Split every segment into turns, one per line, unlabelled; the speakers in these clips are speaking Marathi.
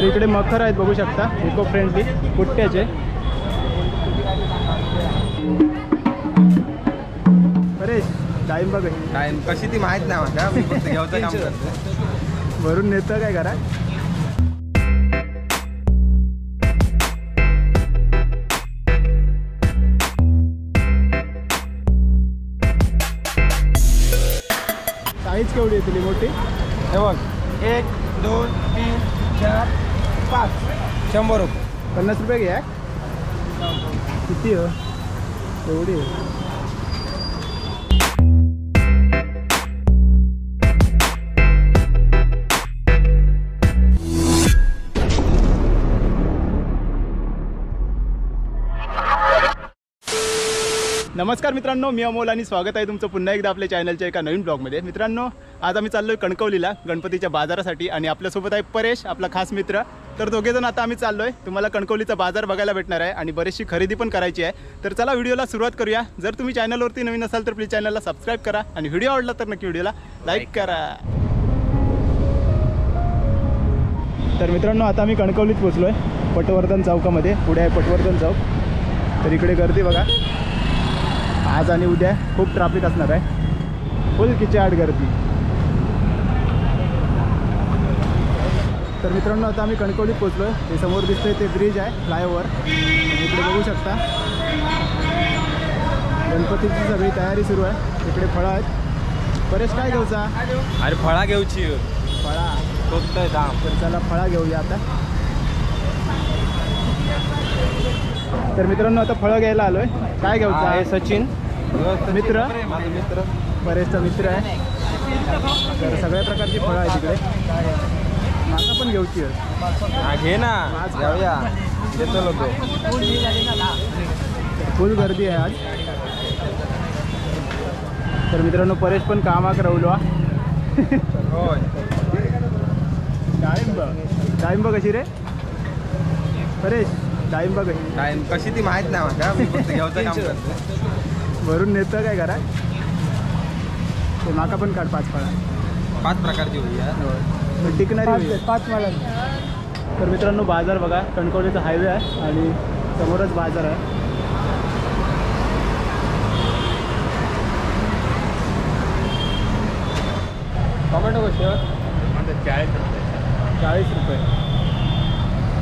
तर इकडे मखर आहेत बघू शकता. इको फ्रेंडली पुट्ट्याचे अरे टाईम बघ.
टाइम कशी ती माहीत नाही मला मी फक्त घ्यायचं काम करतो
भरून नेतं काय करा साईज केवढी आहे तुली मोठी?
हे बघ. एक दोन तीन चार. पाच शंभर रुपये
पन्नास रुपये घ्या किती हो एवढी नमस्कार मित्रांनो मी अमोल आणि स्वागत आहे तुमचं पुन्हा एकदा आपल्या चॅनलच्या एका नवीन ब्लॉगमध्ये मित्रांनो आज आम्ही चाललो आहे कणकवलीला गणपतीच्या बाजारासाठी आणि आपल्यासोबत आहे परेश आपला खास मित्र. तर दोघेजण आता आम्ही चाललो आहे तुम्हाला कणकवलीचा बाजार बघायला भेटणार आहे आणि बरीचशी खरेदी पण करायची आहे. तर चला व्हिडिओला सुरुवात करूया. जर तुम्ही चॅनलवरती नवीन असाल तर प्लीज चॅनलला सबस्क्राईब करा आणि व्हिडिओ आवडला तर नक्की व्हिडिओला लाईक करा. तर मित्रांनो आता आम्ही कणकवलीत पोचलो आहे पटवर्धन चौकामध्ये. पुढे आहे पटवर्धन चौक. तर इकडे गर्दी बघा. आज आणि उद्या खूप ट्रॅफिक असणार आहे. फुल किचाड गर्दी. तर मित्रांनो आता आम्ही कणकवलीत पोचलो आहे ते समोर दिसतंय ते ब्रिज आहे फ्लायओव्हर इकडे बघू शकता. गणपतीची सगळी तयारी सुरू आहे. इकडे फळं आहेत. बरेच काय घेऊचा?
अरे फळा घेऊची.
फळा.
तोच दाम.
तर चला फळा घेऊया आता. तर मित्रांनो आता फळं घ्यायला आलोय. काय घेऊचा?
हे सचिन.
मित्र?
माझा मित्र
बरेचसा मित्र आहे तर सगळ्या प्रकारची फळं आहेत तिकडे माझा पण घेऊची आहे
हा घे ना. जाऊया. देतो होतो
फुल गर्दी आहे आज. तर मित्रांनो परेश पण कामाक रवलो
होय.
डाळिंब. डाळिंब कशी रे? परेश डाळिंब कशी?
टाइम कशी ती माहीत नाही मला मी फक्त घ्यायचं काम करतो.
भरून नेतं काय करा ते माका पण काढ पाच फळा.
पाच प्रकारची होई
टिकणारी होईल.
पाच मला.
तर मित्रांनो बाजार बघा कणकवलीचा हायवे आहे आणि समोरच बाजार आहे.
टोमॅटो कशी
चाळीस रुपये. चाळीस रुपये.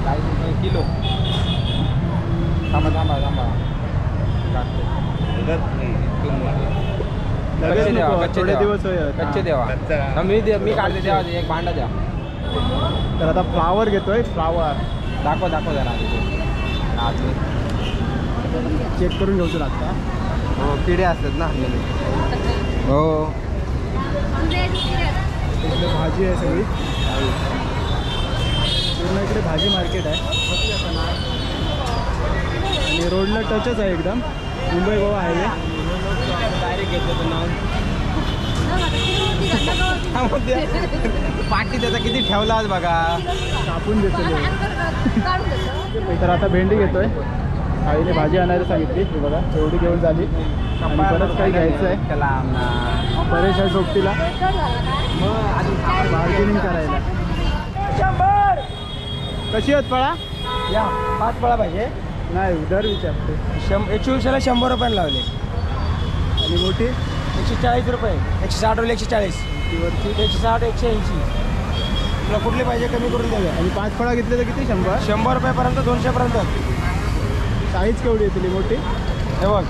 चाळीस रुपये किलो. थांबा थांबा थांबा.
लगेच
कच्चे द्यावा,
नको,
कच्चे
थोडे
द्यावा.
दिवस होईल
कच्चे देवा. हा, मी दे मी काढते द्या एक भांडा द्या.
तर आता फ्लावर घेतोय फ्लावर.
दाखव दाखव जरा. आतले.
चेक करून घेऊचं लागता
हो किडे असतात ना. हो.
इकडे भाजी आहे सगळी. पूर्ण इकडे भाजी मार्केट आहे. आणि रोडला टचच आहे एकदम. मुंबई गोवा हायवे
पाठी त्याचा किती ठेवला आज बघा.
कापून देतो तर आता भेंडी घेतोय. आईने भाजी आणायला सांगितली. हे बघा एवढी घेऊन झाली. बरंच काही घ्यायचं आहे.
त्याला
परेश आहे सोबतीला. बार्गेनिंग करायला. कशी आहेत फळा
या पाच फळा पाहिजे.
नाही दर विचारते
शं एकशे वीसला शंभर रुपयाने लावले.
आणि मोठी?
एकशे चाळीस रुपये. एकशे साठ रुपये एकशे चाळीस
ती वरची?
एकशे साठ एकशे ऐंशी तुला कुठली पाहिजे कमी करून देऊया
आणि पाच फळा घेतले तर किती? शंभर?
शंभर रुपयापर्यंत दोनशेपर्यंत
साईज केवढी आहे तुली मोठी?
हे बघ.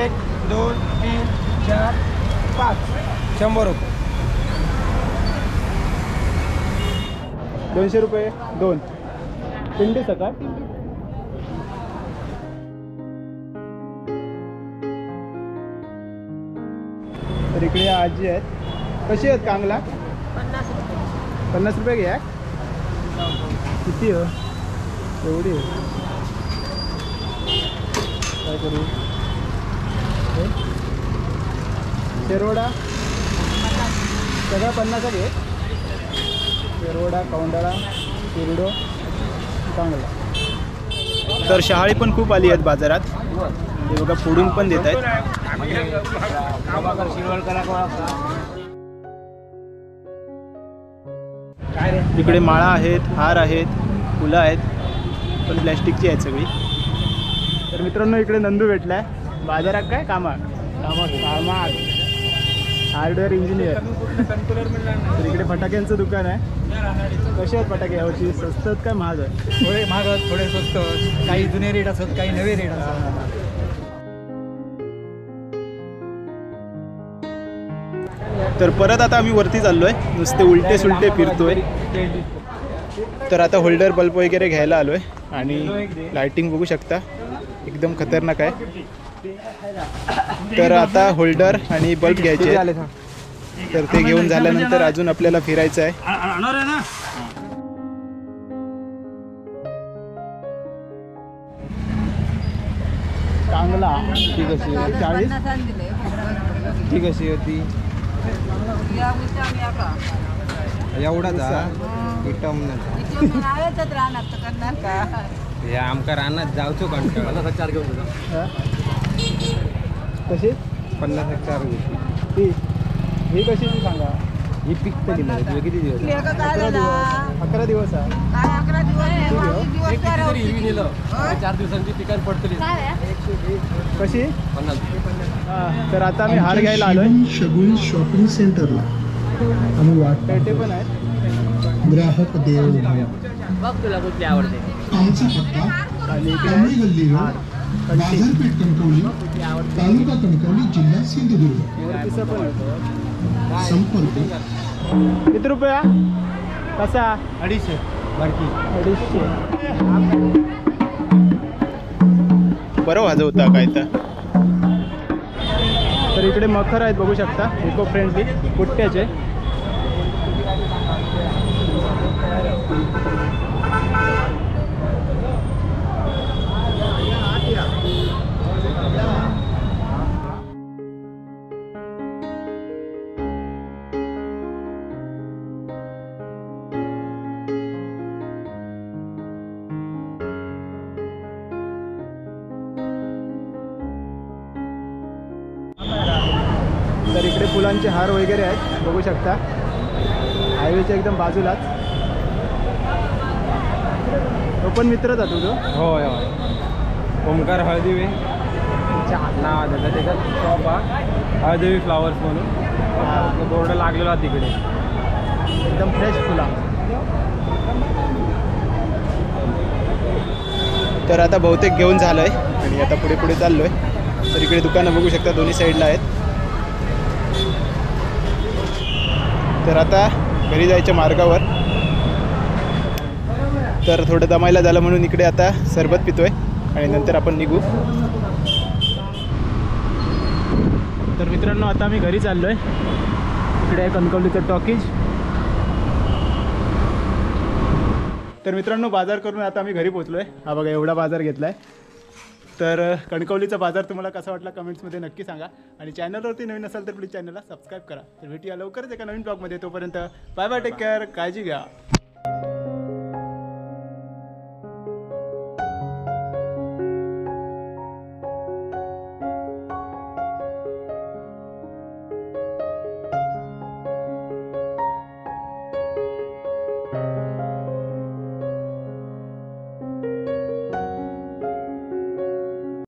एक दोन तीन चार पाच. शंभर रुपये.
दोनशे रुपये दोन. पिंडी सकाळ? तर इकडे आजी आहेत. कशी आहेत कांगला? पन्नास रुपये. घ्या. किती हो? एवढी आहे. काय करू? शेरवडा? सगळा पन्नास घे शेरवडा कौंडाळा शिरडो चांगला तर शहाळी पण खूप आली आहेत बाजारात. हे बघा फोडून पण देत आहेत. इकडे माळा आहेत हार आहेत फुलं आहेत पण प्लॅस्टिकची आहेत सगळी. तर मित्रांनो इकडे नंदू भेटलाय. बाजारात काय? कामात. कामात. हार्डवेअर इंजिनियर तर इकडे फटाक्यांचं दुकान आहे. कसे आहेत फटाके? यावर्षी स्वस्त आहेत काय महाग आहे
थोडे महाग थोडे स्वस्त काही जुने रेट असत काही नवे रेट असतात.
तर परत आता आम्ही वरती चाललो आहे नुसते उलटे सुलटे फिरतोय. तर आता होल्डर बल्ब वगैरे घ्यायला आलो आहे आणि लाइटिंग बघू शकता. एकदम खतरनाक आहे. तर आता होल्डर आणि बल्ब घ्यायचे तर ते घेऊन झाल्यानंतर अजून आपल्याला फिरायचं आहे. चांगला.
ठीक कशी
चाळीस.
ठीक अशी होती एवढाच इटम हे? आमका रानात जावचो कंटाळा पन्नास चार घेऊन?
कशी?
पन्नास चार
ती ही? कशी ती सांगा?
ही पिकतली मध्ये तुझे किती दिवस
अकरा दिवस. आहे?
चार दिवसांची पिकान पडतली.
कशी?
पन्नास.
तर आता आम्ही हार घ्यायला आलोय.
शगुन शॉपिंग सेंटरला. आम्ही वाट
पेटे पण आहेत.
ग्राहक देव.
बघ तुला कुठली आवडते.
आमचा पत्ता
आणि
गल्ली रोड. बाजारपेठ कणकवली. तालुका कणकवली जिल्हा सिंधुदुर्ग. संपर्क.
किती रुपया कसा?
अडीचशे. बारकी
अडीचशे. बरं वाजवता काय तर? तर इकडे मखर आहेत बघू शकता. इको फ्रेंडली पुट्ट्याचे फुलांचे हार वगैरे आहेत बघू शकता. हायवेच्या एकदम बाजूलाच. तो पण मित्रच आहे तुझं
हो हो ओमकार हळदिवे. नाव आहे त्याचं त्याच्यात शॉप आहे हळदिवी फ्लावर्स म्हणून. बोर्ड लागलेला आहे तिकडे.
एकदम फ्रेश फुला. तर आता बहुतेक घेऊन झालंय. आणि आता पुढे पुढे चाललोय. तर इकडे दुकानं बघू शकता दोन्ही साईडला आहेत. तर आता घरी जायच्या मार्गावर. तर थोडं दमायला झालं म्हणून इकडे आता सरबत पितोय आणि नंतर आपण निघू. तर मित्रांनो आता आम्ही घरी चाललोय. इकडे आहे कणकवलीचं टॉकीज. तर मित्रांनो बाजार करून आता आम्ही घरी पोहोचलो आहे हा बघा एवढा बाजार घेतला आहे तर कणकवलीचा बाजार तुम्हाला कसा वाटला कमेंट्समध्ये नक्की सांगा. आणि चॅनलवरती नवीन असाल तर प्लीज चॅनलला सबस्क्राईब करा. तर भेटूया लवकरच एका नवीन ब्लॉगमध्ये. तोपर्यंत बाय बाय टेक केअर काळजी घ्या.